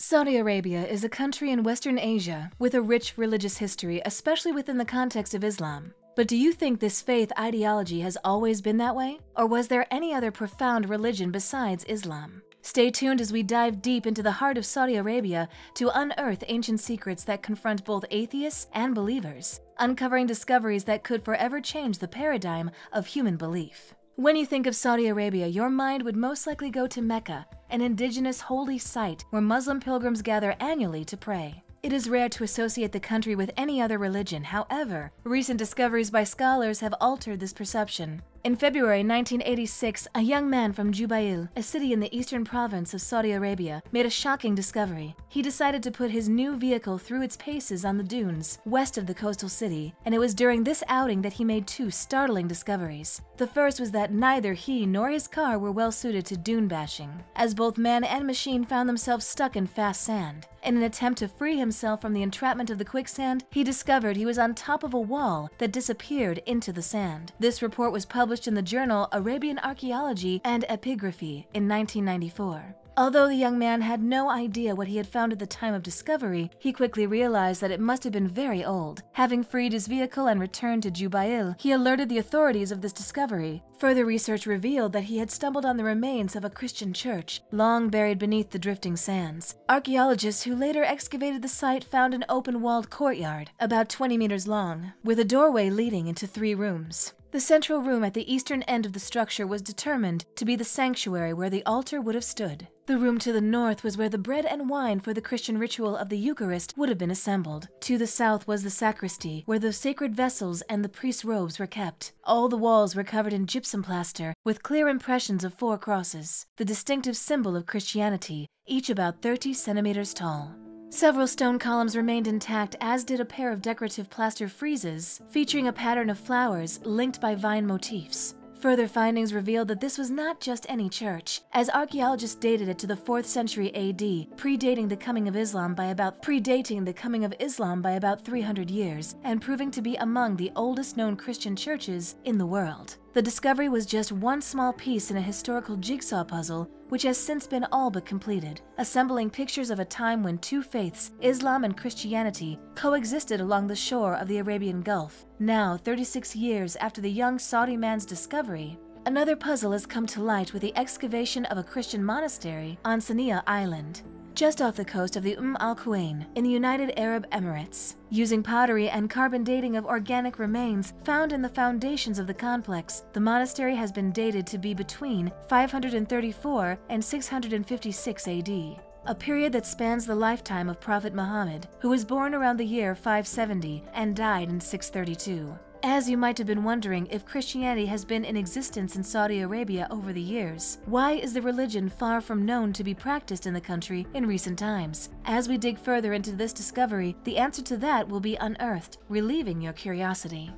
Saudi Arabia is a country in Western Asia with a rich religious history, especially within the context of Islam. But do you think this faith ideology has always been that way? Or was there any other profound religion besides Islam? Stay tuned as we dive deep into the heart of Saudi Arabia to unearth ancient secrets that confront both atheists and believers, uncovering discoveries that could forever change the paradigm of human belief. When you think of Saudi Arabia, your mind would most likely go to Mecca, an indigenous holy site where Muslim pilgrims gather annually to pray. It is rare to associate the country with any other religion. However, recent discoveries by scholars have altered this perception. In February 1986, a young man from Jubail, a city in the eastern province of Saudi Arabia, made a shocking discovery. He decided to put his new vehicle through its paces on the dunes west of the coastal city, and it was during this outing that he made two startling discoveries. The first was that neither he nor his car were well suited to dune bashing, as both man and machine found themselves stuck in fast sand. In an attempt to free himself from the entrapment of the quicksand, he discovered he was on top of a wall that disappeared into the sand. This report was published published in the journal Arabian Archaeology and Epigraphy in 1994. Although the young man had no idea what he had found at the time of discovery, he quickly realized that it must have been very old. Having freed his vehicle and returned to Jubail, he alerted the authorities of this discovery. Further research revealed that he had stumbled on the remains of a Christian church, long buried beneath the drifting sands. Archaeologists who later excavated the site found an open-walled courtyard, about 20 meters long, with a doorway leading into three rooms. The central room at the eastern end of the structure was determined to be the sanctuary where the altar would have stood. The room to the north was where the bread and wine for the Christian ritual of the Eucharist would have been assembled. To the south was the sacristy, where the sacred vessels and the priest's robes were kept. All the walls were covered in gypsum plaster, with clear impressions of four crosses, the distinctive symbol of Christianity, each about 30 centimeters tall. Several stone columns remained intact, as did a pair of decorative plaster friezes featuring a pattern of flowers linked by vine motifs. Further findings revealed that this was not just any church, as archaeologists dated it to the 4th century AD, predating the coming of Islam by about predating the coming of Islam by about 300 years, and proving to be among the oldest known Christian churches in the world. The discovery was just one small piece in a historical jigsaw puzzle which has since been all but completed, assembling pictures of a time when two faiths, Islam and Christianity, coexisted along the shore of the Arabian Gulf. Now, 36 years after the young Saudi man's discovery, another puzzle has come to light with the excavation of a Christian monastery on Siniya Island just off the coast of the Umm al Quwain in the United Arab Emirates. Using pottery and carbon dating of organic remains found in the foundations of the complex, the monastery has been dated to be between 534 and 656 AD a period that spans the lifetime of Prophet Muhammad, who was born around the year 570 and died in 632. As you might have been wondering if Christianity has been in existence in Saudi Arabia over the years, why is the religion far from known to be practiced in the country in recent times? As we dig further into this discovery, the answer to that will be unearthed, relieving your curiosity.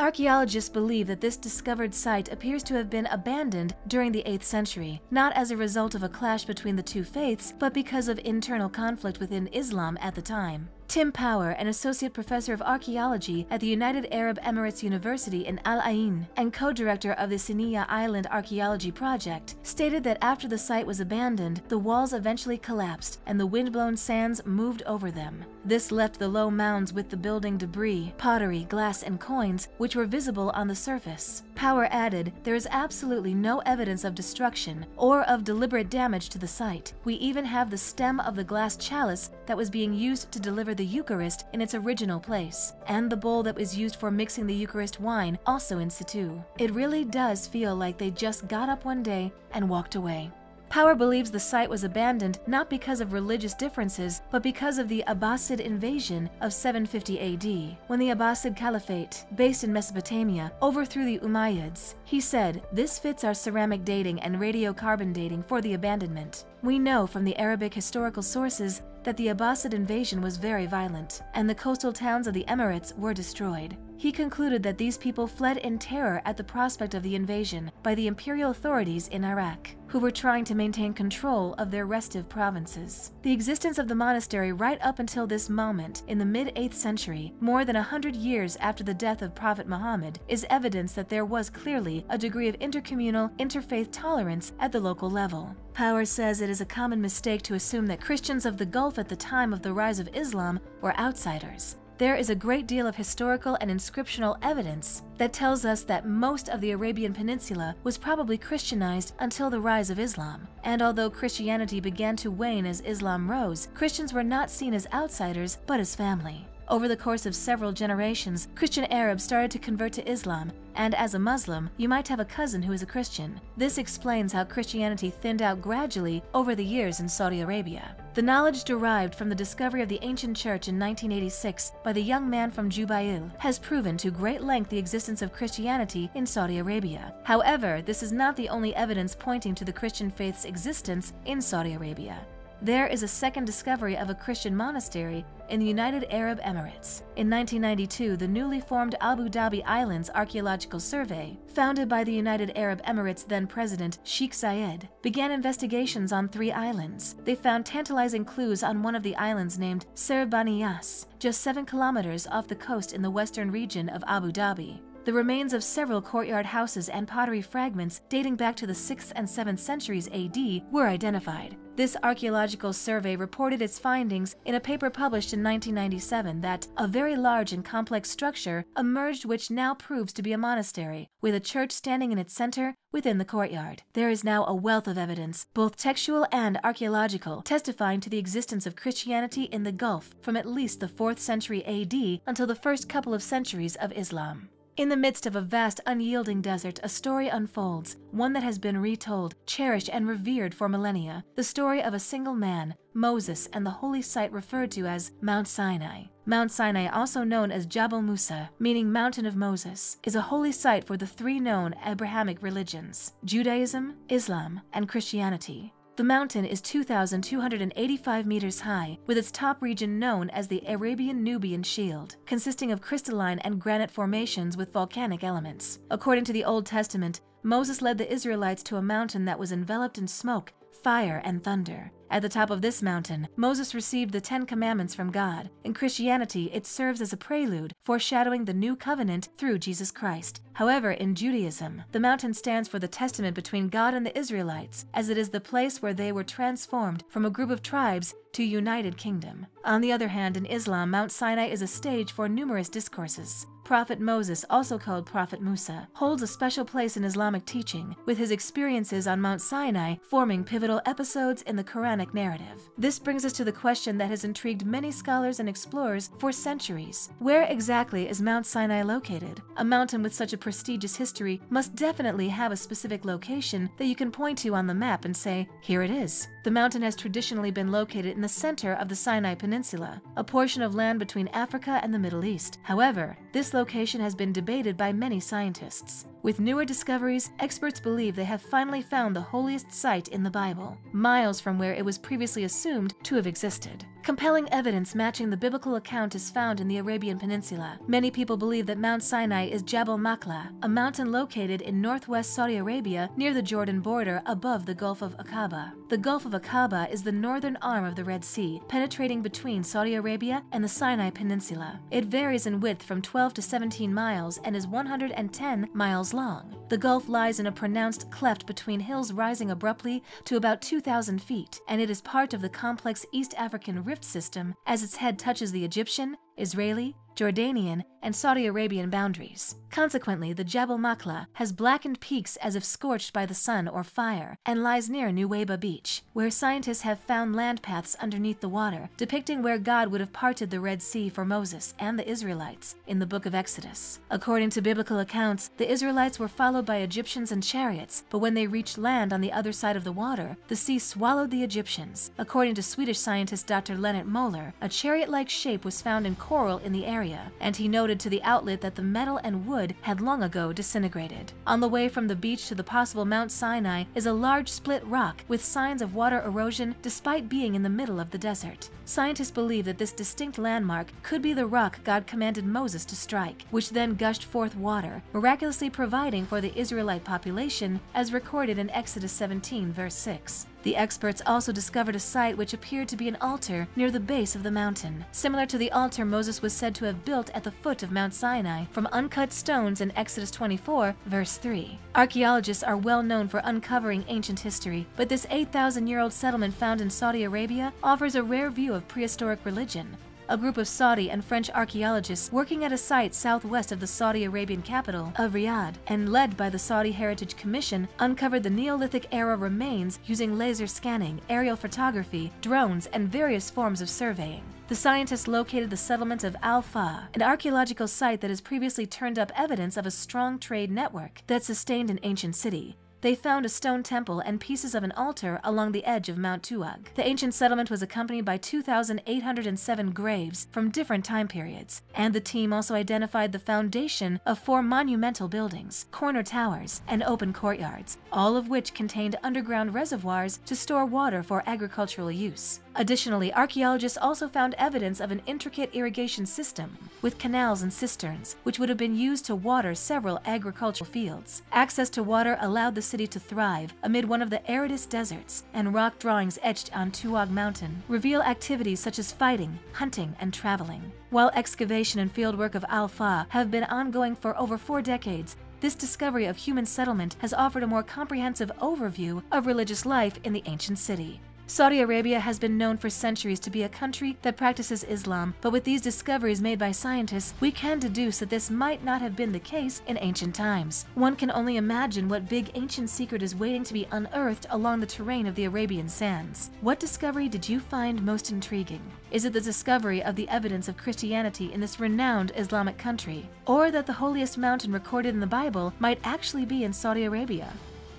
Archaeologists believe that this discovered site appears to have been abandoned during the 8th century, not as a result of a clash between the two faiths, but because of internal conflict within Islam at the time. Tim Power, an associate professor of archaeology at the United Arab Emirates University in Al Ain and co director of the Siniya Island Archaeology Project, stated that after the site was abandoned, the walls eventually collapsed and the wind-blown sands moved over them. This left the low mounds with the building debris, pottery, glass, and coins, which were visible on the surface. Power added, there is absolutely no evidence of destruction or of deliberate damage to the site. We even have the stem of the glass chalice that was being used to deliver the the Eucharist in its original place, and the bowl that was used for mixing the Eucharist wine also in situ. It really does feel like they just got up one day and walked away. Power believes the site was abandoned not because of religious differences, but because of the Abbasid invasion of 750 AD, when the Abbasid Caliphate, based in Mesopotamia, overthrew the Umayyads. He said, This fits our ceramic dating and radiocarbon dating for the abandonment. We know from the Arabic historical sources that the Abbasid invasion was very violent, and the coastal towns of the Emirates were destroyed. He concluded that these people fled in terror at the prospect of the invasion by the imperial authorities in Iraq, who were trying to maintain control of their restive provinces. The existence of the monastery right up until this moment, in the mid-8th century, more than a hundred years after the death of Prophet Muhammad, is evidence that there was clearly a degree of intercommunal, interfaith tolerance at the local level. Power says it is a common mistake to assume that Christians of the Gulf at the time of the rise of Islam were outsiders. There is a great deal of historical and inscriptional evidence that tells us that most of the Arabian Peninsula was probably Christianized until the rise of Islam. And although Christianity began to wane as Islam rose, Christians were not seen as outsiders but as family. Over the course of several generations, Christian Arabs started to convert to Islam, and as a Muslim, you might have a cousin who is a Christian. This explains how Christianity thinned out gradually over the years in Saudi Arabia. The knowledge derived from the discovery of the ancient church in 1986 by the young man from Jubail has proven to great length the existence of Christianity in Saudi Arabia. However, this is not the only evidence pointing to the Christian faith's existence in Saudi Arabia. There is a second discovery of a Christian monastery in the United Arab Emirates. In 1992, the newly formed Abu Dhabi Islands Archaeological Survey, founded by the United Arab Emirates then President Sheikh Zayed, began investigations on three islands. They found tantalizing clues on one of the islands named Sir Bani Yas, just 7 kilometers off the coast in the western region of Abu Dhabi. The remains of several courtyard houses and pottery fragments dating back to the 6th and 7th centuries AD were identified. This archaeological survey reported its findings in a paper published in 1997 that a very large and complex structure emerged which now proves to be a monastery, with a church standing in its center within the courtyard. There is now a wealth of evidence, both textual and archaeological, testifying to the existence of Christianity in the Gulf from at least the 4th century AD until the first couple of centuries of Islam. In the midst of a vast, unyielding desert, a story unfolds, one that has been retold, cherished, and revered for millennia. The story of a single man, Moses, and the holy site referred to as Mount Sinai. Mount Sinai, also known as Jabal Musa, meaning Mountain of Moses, is a holy site for the three known Abrahamic religions Judaism, Islam, and Christianity. The mountain is 2,285 meters high, with its top region known as the Arabian Nubian Shield, consisting of crystalline and granite formations with volcanic elements. According to the Old Testament, Moses led the Israelites to a mountain that was enveloped in smoke, fire, and thunder. At the top of this mountain, Moses received the Ten Commandments from God. In Christianity, it serves as a prelude, foreshadowing the new covenant through Jesus Christ. However, in Judaism, the mountain stands for the testament between God and the Israelites, as it is the place where they were transformed from a group of tribes to united kingdom. On the other hand, in Islam, Mount Sinai is a stage for numerous discourses. Prophet Moses, also called Prophet Musa, holds a special place in Islamic teaching, with his experiences on Mount Sinai forming pivotal episodes in the Quranic narrative. This brings us to the question that has intrigued many scholars and explorers for centuries. Where exactly is Mount Sinai located? A mountain with such a prestigious history must definitely have a specific location that you can point to on the map and say, here it is. The mountain has traditionally been located in the center of the Sinai Peninsula, a portion of land between Africa and the Middle East. However, this location has been debated by many scientists. With newer discoveries, experts believe they have finally found the holiest site in the Bible, miles from where it was previously assumed to have existed. Compelling evidence matching the biblical account is found in the Arabian Peninsula. Many people believe that Mount Sinai is Jabal Makla, a mountain located in northwest Saudi Arabia near the Jordan border above the Gulf of Aqaba. The Gulf of Aqaba is the northern arm of the Red Sea, penetrating between Saudi Arabia and the Sinai Peninsula. It varies in width from 12 to 17 miles and is 110 miles long. The gulf lies in a pronounced cleft between hills rising abruptly to about 2,000 feet, and it is part of the complex East African rift system as its head touches the Egyptian, Israeli, Jordanian, and Saudi Arabian boundaries. Consequently, the Jebel Makla has blackened peaks as if scorched by the sun or fire and lies near Nuweiba Beach, where scientists have found land paths underneath the water, depicting where God would have parted the Red Sea for Moses and the Israelites in the book of Exodus. According to biblical accounts, the Israelites were followed by Egyptians and chariots, but when they reached land on the other side of the water, the sea swallowed the Egyptians. According to Swedish scientist Dr. Lennart Moller, a chariot-like shape was found in coral in the area, and he noted to the outlet that the metal and wood had long ago disintegrated. On the way from the beach to the possible Mount Sinai is a large split rock with signs of water erosion despite being in the middle of the desert. Scientists believe that this distinct landmark could be the rock God commanded Moses to strike, which then gushed forth water, miraculously providing for the Israelite population as recorded in Exodus 17 verse 6. The experts also discovered a site which appeared to be an altar near the base of the mountain, similar to the altar Moses was said to have built at the foot of Mount Sinai from uncut stones in Exodus 24, verse 3. Archaeologists are well known for uncovering ancient history, but this 8,000 year old settlement found in Saudi Arabia offers a rare view of prehistoric religion a group of Saudi and French archaeologists working at a site southwest of the Saudi Arabian capital of Riyadh and led by the Saudi Heritage Commission uncovered the Neolithic era remains using laser scanning, aerial photography, drones, and various forms of surveying. The scientists located the settlement of Al an archaeological site that has previously turned up evidence of a strong trade network that sustained an ancient city. They found a stone temple and pieces of an altar along the edge of Mount Tuwaiq. The ancient settlement was accompanied by 2,807 graves from different time periods, and the team also identified the foundation of four monumental buildings, corner towers, and open courtyards, all of which contained underground reservoirs to store water for agricultural use. Additionally, archaeologists also found evidence of an intricate irrigation system with canals and cisterns, which would have been used to water several agricultural fields. Access to water allowed the city to thrive amid one of the aridest deserts, and rock drawings etched on Tuwaiq Mountain reveal activities such as fighting, hunting, and traveling. While excavation and fieldwork of Al Faw have been ongoing for over four decades, this discovery of human settlement has offered a more comprehensive overview of religious life in the ancient city. Saudi Arabia has been known for centuries to be a country that practices Islam, but with these discoveries made by scientists, we can deduce that this might not have been the case in ancient times. One can only imagine what big ancient secret is waiting to be unearthed along the terrain of the Arabian sands. What discovery did you find most intriguing? Is it the discovery of the evidence of Christianity in this renowned Islamic country? Or that the holiest mountain recorded in the Bible might actually be in Saudi Arabia?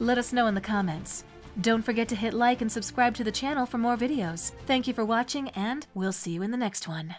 Let us know in the comments. Don't forget to hit like and subscribe to the channel for more videos. Thank you for watching and we'll see you in the next one.